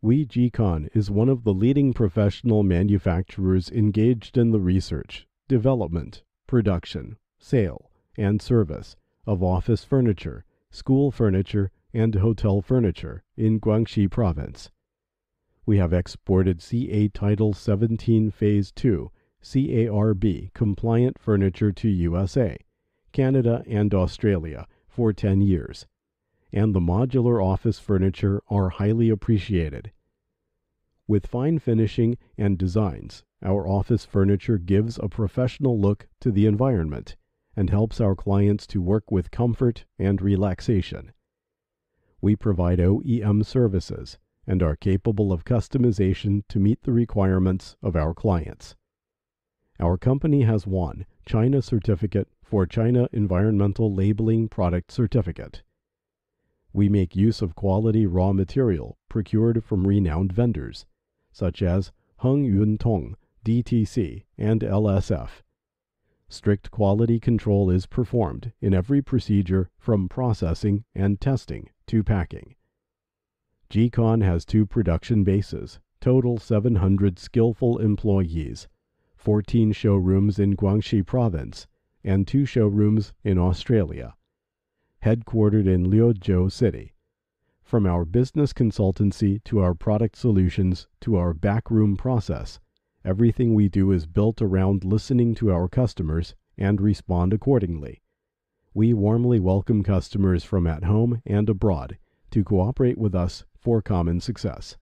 We GCON is one of the leading professional manufacturers engaged in the research, development, production, sale, and service of office furniture, school furniture, and hotel furniture in Guangxi Province. We have exported CA Title 17 Phase 2 CARB compliant furniture to USA, Canada, and Australia for 10 years and the modular office furniture are highly appreciated. With fine finishing and designs, our office furniture gives a professional look to the environment and helps our clients to work with comfort and relaxation. We provide OEM services and are capable of customization to meet the requirements of our clients. Our company has won China Certificate for China Environmental Labeling Product Certificate. We make use of quality raw material procured from renowned vendors, such as Hung Yun Tong, DTC, and LSF. Strict quality control is performed in every procedure from processing and testing to packing. GCON has two production bases, total 700 skillful employees, 14 showrooms in Guangxi Province, and two showrooms in Australia headquartered in Liuzhou City. From our business consultancy to our product solutions to our backroom process, everything we do is built around listening to our customers and respond accordingly. We warmly welcome customers from at home and abroad to cooperate with us for common success.